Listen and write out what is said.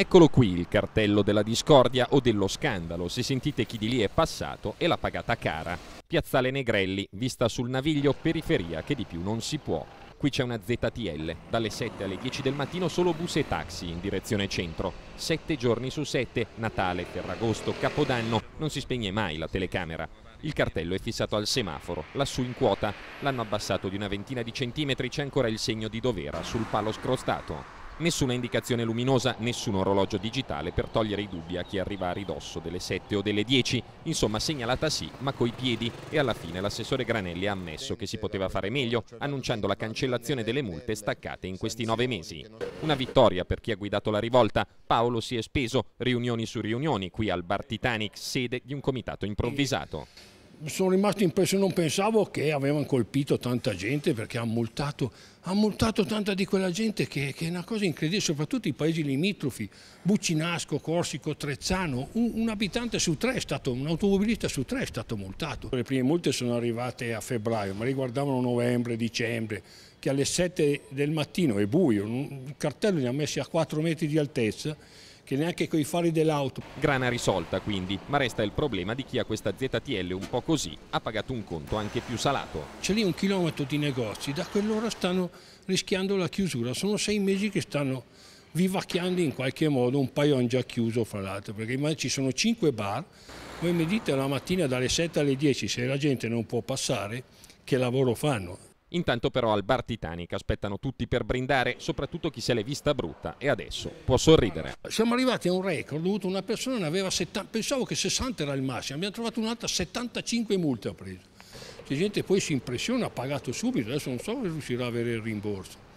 Eccolo qui il cartello della discordia o dello scandalo, se sentite chi di lì è passato e l'ha pagata cara. Piazzale Negrelli, vista sul naviglio, periferia che di più non si può. Qui c'è una ZTL, dalle 7 alle 10 del mattino solo bus e taxi in direzione centro. Sette giorni su sette, Natale, Ferragosto, Capodanno, non si spegne mai la telecamera. Il cartello è fissato al semaforo, lassù in quota. L'hanno abbassato di una ventina di centimetri, c'è ancora il segno di dovera sul palo scrostato. Nessuna indicazione luminosa, nessun orologio digitale per togliere i dubbi a chi arriva a ridosso delle 7 o delle 10. Insomma, segnalata sì, ma coi piedi. E alla fine l'assessore Granelli ha ammesso che si poteva fare meglio, annunciando la cancellazione delle multe staccate in questi nove mesi. Una vittoria per chi ha guidato la rivolta. Paolo si è speso, riunioni su riunioni, qui al Bar Titanic, sede di un comitato improvvisato sono rimasto impressionato, non pensavo che avevano colpito tanta gente perché hanno multato, ha multato tanta di quella gente che, che, è una cosa incredibile, soprattutto i paesi limitrofi, Buccinasco, Corsico, Trezzano, un, un, abitante su tre è stato, un automobilista su tre è stato multato. Le prime multe sono arrivate a febbraio, ma riguardavano novembre, dicembre, che alle 7 del mattino è buio, un cartello li ha messi a 4 metri di altezza che neanche con i fari dell'auto. Grana risolta quindi, ma resta il problema di chi ha questa ZTL un po' così, ha pagato un conto anche più salato. C'è lì un chilometro di negozi, da quell'ora stanno rischiando la chiusura, sono sei mesi che stanno vivacchiando in qualche modo, un paio hanno già chiuso fra l'altro, perché ci sono cinque bar, voi mi dite la mattina dalle 7 alle 10 se la gente non può passare, che lavoro fanno? Intanto però al bar Titanic aspettano tutti per brindare, soprattutto chi se l'è vista brutta e adesso può sorridere. Siamo arrivati a un record, ho una persona ne aveva 70, pensavo che 60 era il massimo, abbiamo trovato un'altra 75 multe ha preso. C'è gente poi si impressiona, ha pagato subito, adesso non so se riuscirà a avere il rimborso.